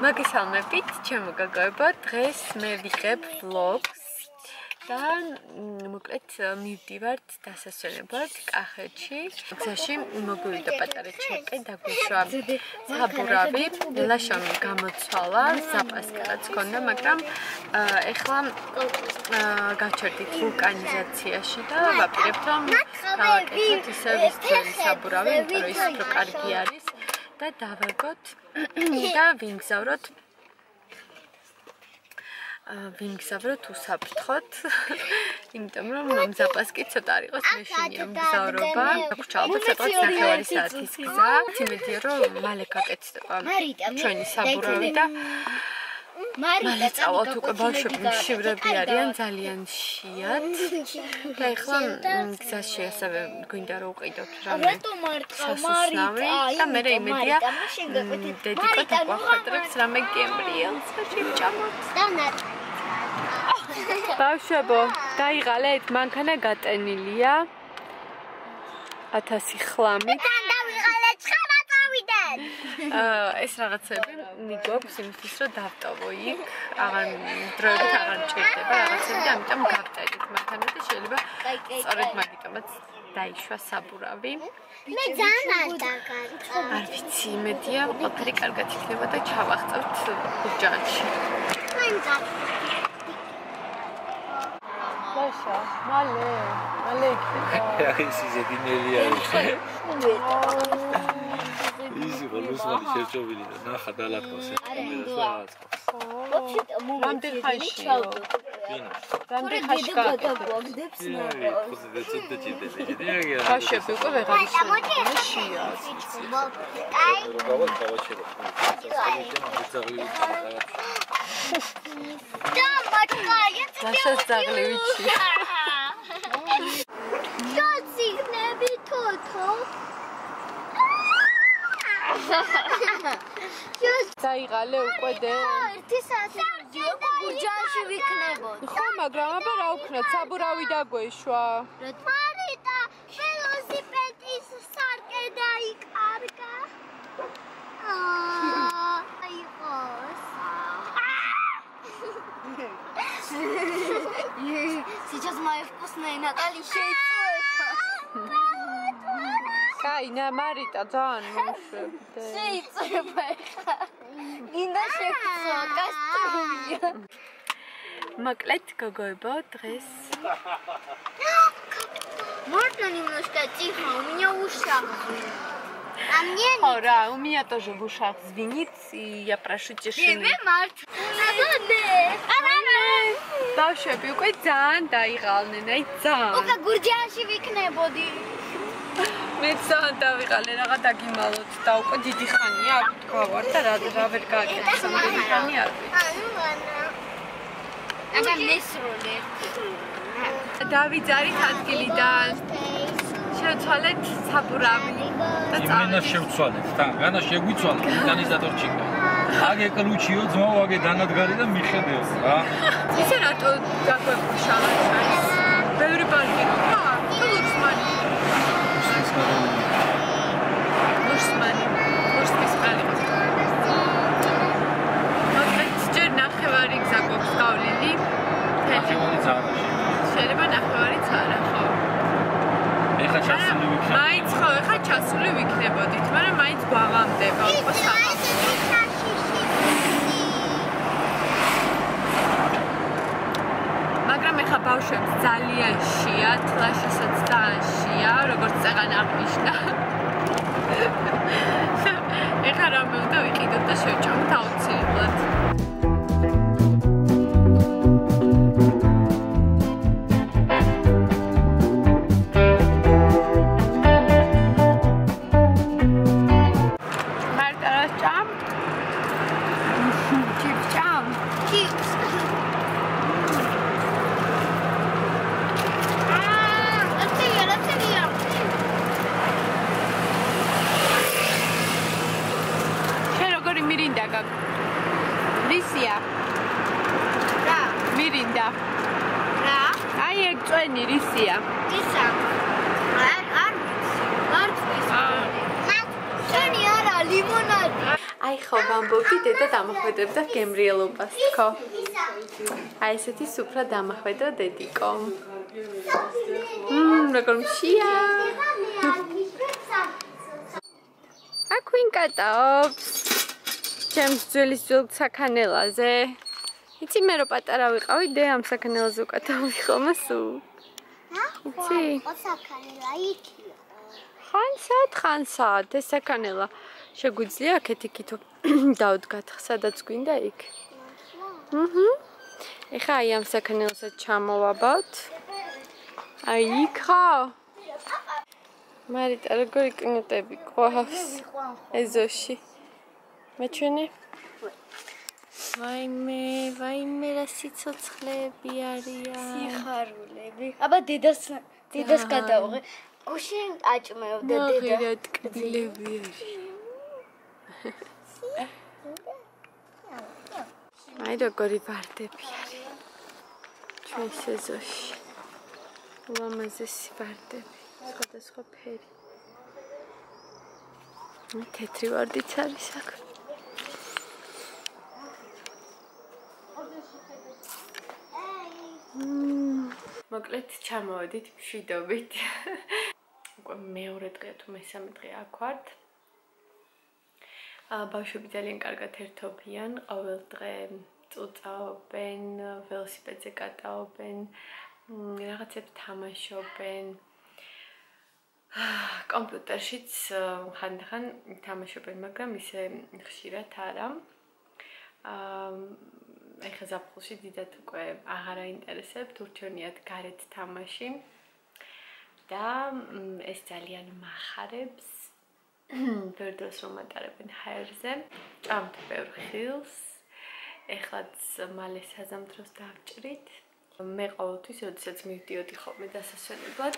მოგესალმებით, ჩემო გოგოებო. დღეს მე ვიღებ vlogs და მოკლედ მივდივართ დასასვენებლად კახეთში. გზაში მოგვივიდა პატარა ჩეკე და გვიშვა საბურავი. ლაშამი გამოცვალა, ზაპასკარაც ქონდა, მაგრამ ეხლა გაჩერდით ვულკანიზაციაში და ვაპირებთ რომ გავაკეთოთ ისე ვის საბურავი, იმიტომ რომ ის უფრო კარგი არის. და დავაგოთ და ვინგზავროთ ვინგზავროთ უსაფრთხოთ იმიტომ რომ მომზაპასკი ცოტა არ იყოს მეშინია მგზავრობა. ალბათ ცოტა ნახევარი საათის გზა. თიმედია რომ მალე გაკეთდება ჩვენი საბურავი და მარია წავალთ უკვე ბავშვები მშივრები არიან ძალიან შიათ. და ეხლა გზაში ასევე გვინდა რომ უყიდოთ რამე სასუსნავი და მე იმედია დედიკო დაგვახატრებს რამე გემრიელს და შეჭამოთ. ბავშვებო დაიღალეთ მანქანა გატენილია. 1000 ხლამი ეს რაღაცები მიგვაქვს იმისთვის რომ დავტოვო იქ აღარ დროებით აღარ ჭირდება რაღაცები და ამიტომ გავტერით მანქანა და შეიძლება სწორედ მაგიტომაც დაიშვა საბურავი. მე ძალიან არ დაგარჩა არ ვიცი იმედია ყველაფერი კარგად იქნება და ჩავახწევთ გურჯაანში მაინც ბაშა მალე მალე იქნება ეს იზედინელი არის. იზი რუსული შეჭობილი და ნახა დალატყოს ეს რამდენ ხანშია რამდენ ხანში გადაგვაგდებს ნაბა ხაშები უკვე ვეღარ ისეშია აი გავარ გავაჩერე და მათკაი რაშა ზაღლივიჩი გაციგნები თოთო დაიღალე უკვე დე ერთი საათი გურჯანში ვიქნებოდი ხო მაგრამ აბა რა ვქნა საბურავი დაგვეშვა მარიტა ველოსიპედის სარკე დაიკარგა აიყოს Сейчас моя вкусная Наталья еще и цоет. Кайна Марита Джан Муша. Шейцер байха. Гинда шекцо, кастюмья. Маклет какой бодрес. Можно немножко тихо? У меня в ушах а мне не... Ура, у меня тоже в ушах звенит, и я прошу тишины. Привет, Март. Она ბავშვები უკვე ძალიან დაიღალნენ, აი ძალიან. უკვე გურჯანში ვიქნებოდი. მე ძალიან დავიღალე რაღა დაგიმალოთ და უკვე დიდი ხანია აქ თქვა ვარ და რა რა ვერ გააკეთე ხანი არ ვიცი აბა მესროლე. დავიძარით ადგილიდან შევცვალეთ საბურავი და წავედით იმენა შევცვალეთ და განა შეგვიცვალეთ ორგანიზატორ ჩიკა აგე კლუჩიო ძმაო აგე დანადგარი და მიხედევ რა? ისე რატო გაგვეყუშა ეს ბევრი პარკი რა უსმანი უსმის ხალი მოკლედ ჯერ ნახევარი გზა გვაქვს გავლილი. ნახევარი ძაა შეიძლება ნახევარიც არა ხო? ეხა ჩასული ვიქნებოდი. მაინც ხო ეხა ჩასული ვიქნებოდით მაგრამ მაინც გვაღამდება უკვე საფასო ეხა ბავშვებს ძალიან შეათ, ლაშისაც ძალიან შეა, როგორც წაღან აღნიშნა. ეხლა რამე უნდა ხო ვამბობდი დედა დამახვედრებდა გემრიელობას თქო აი ესეთი სუფრა დამახვედრა დედიკო. მმ როგორ მშია? აკვინ კატაობს? ჩემს ძვლის ძველ საქანელაზე. იცი მე რო პატარა ვიყავი დე ამ საქანელაზე უკათავდი ხოლმე სულ იცი. ოთაქანელა იქია. ხანსად ხანსად ეს საქანელა შეგვიძლია აქეთ იქით დავდგათ სადაც გვინდა იქ. აჰა. ეხა აი ამ საქანელსაც ჩამოვაბავთ. აი იქ ხო მარიტა როგორი კნუტები ყავს ეზოში? მეჩვენე ვაიმე ვაიმე რა სიცოცხლეები არიან. სიხარულები. აბა დედას დედას გადავღე გუში აჭმევდა დედა. რა ტკბილები არის აი როგორი ვარდები არის ჩვენ სეზონში ლამაზესი ვარდები სხვადასხვა ფერი თეთრი ვარდიც არის აქ მოკლედ ჩამოვედით მშვიდობით უკვე მეორე დღე თუ მესამე დღე აქ ვართ ბავშვები ძალიან კარგად ერთობიან, ყოველ დღე წუწაობენ, ველოსიპედზე კატაობენ, რაღაცებს თამაშობენ. კომპიუტერშიც ხანდახან თამაშობენ, მაგრამ ისე ხშირად არა. აა ეხა ზაფხულში დიდად უკვე აღარ აინტერესებთ, ურჩევნიათ გარეთ თამაში. და ეს ძალიან מחარებს ბევრ დროს რომ ატარებენ ჰაერზე, ჭამთ ბევრ ხილს. ეხლაც მალე საზამთროს დავჭრით. მე ყოველთვის, როდესაც მივდიოდი ხოლმე დასასვენებლად,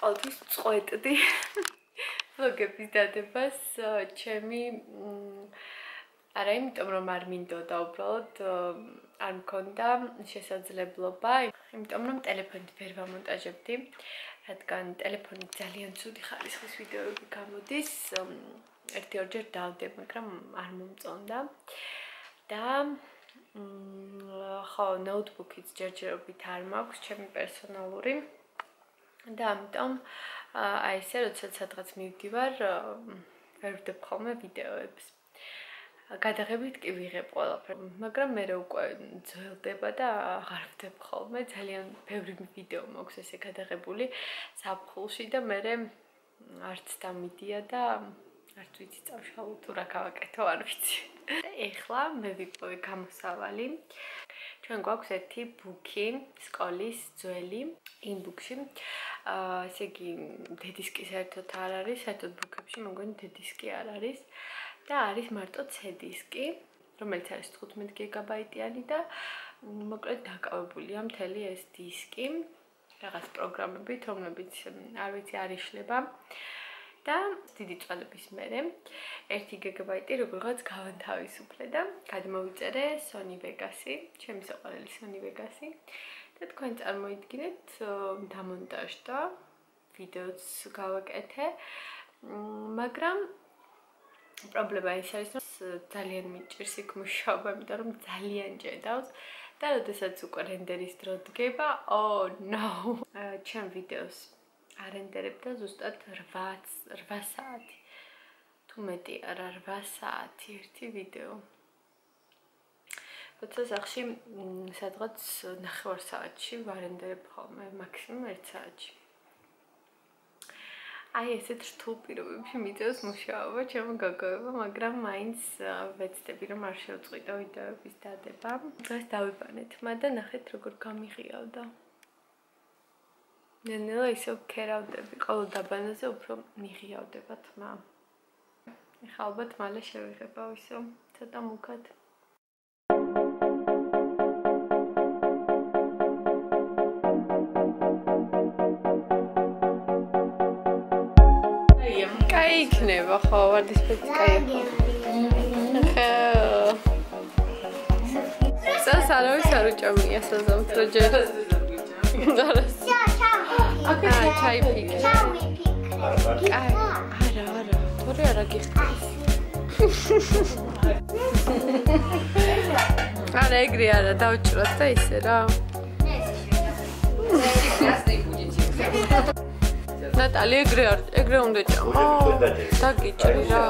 ყოველთვის წყვეტდი ლოგების დადებას, ჩემი არა იმიტომ რომ არ მინდოდა უბრალოდ არ მქონდა შესაძლებლობა, იმიტომ რომ ტელეფონით ვერ ვამონტაჟებდი. რადგან ტელეფონი ძალიან ცუდი ხარისხის ვიდეოები გამოდის. ერთი-ორჯერ დავდე, მაგრამ არ მომწონდა. და ხო, ნოუთბუქიც ჯერჯერობით არ მაქვს, ჩემი პერსონალური. და ამიტომ აი ესე, როდესაც სადღაც მივდივარ, ვერ ვდებ ხოლმე ვიდეოებს. გადაღებით კი ვიღებ ყველაფერს, მაგრამ მე უკვე ძველდება და აღარ ვდებ ხოლმე, ძალიან ბევრი ვიდეო მაქვს ესე გადაღებული საფხულში და მე არც დამიდია და არც ვიცი წავშალო თუ რა გავაკეთო, არ ვიცი. ეხლა მე ვიპოვე გამოსავალი. ჩვენ გვაქვს ერთი ბუქი სკოლის ძველი ინბუქში. აა ესე იგი დედისკი საერთოდ არ არის, საერთოდ ბუქებში მოგონი დედისკი არ არის. და არის მარტო C-დისკი, რომელიც არის 15 გიგაბაიტიანი და მოკლედ დაკავებულია მთელი ეს დისკი რაღაც პროგრამებით, რომლებიც არ ვიცი არ იშლება. და დიდი წვალების მერე 1 გიგაბაიტი როგორღაც გავანთავისუფლე და გადმოვიწერე Sony Vegas-ი, ჩემი საყვარელი Sony Vegas-ი. და თქვენ წარმოიდგინეთ დამონტაჟდა ვიდეოც გავაკეთე. მაგრამ პრობლემა ის არის, რომ ძალიან მიჭირს იქ მუშაობა, იმიტომ რომ ძალიან ჭედავს და შესაძაც უკვე რენდერის დრო დგება. Oh no. ჩემ ვიდეოს არენდერებდა ზუსტად 8 8 საათი. თუ მეტი არა 8 საათი ერთი ვიდეო. როცა სახში სადღაც 9 საათში ვარენდერებ ხოლმე, მაქსიმუმ 1 საათში. აი ესეთ რთულ პირობებში მიწევს მუშაობა ჩემო გაგოება, მაგრამ მაინც ვეცდები რომ არ შევწყვიტო ვიდეოების დადება. დღეს დავიბანეთ, მაგრამ ნახეთ როგორ გამიღიავდა. ნენელა ისევ ქერავდები, ყოველ დაბანაზე უფრო მიღიავდება თმა. ეხლა ალბათ მალე შევიღებავ ისევ ცოტა მუქად. კაი იქნება, ხო, ვარდისფერი კაი ხო. წელს არავის არ უჭამია საზამთ როჯერ. დარას. აკა ჩაი ფიქ. კაი. არა, არა. თორე არა გიხდის. არა ეგრე არა, დავჭროთ და ისე რა. ნატალი ეგრე არ ეგრე უნდა ჭამო. დაგიჭრი რა